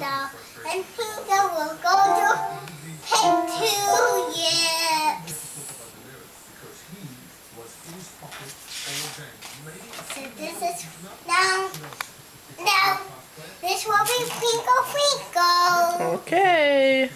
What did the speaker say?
now, and Pinko will go to pick two yips. So this is now, now, this will be Pinko Finko. Okay.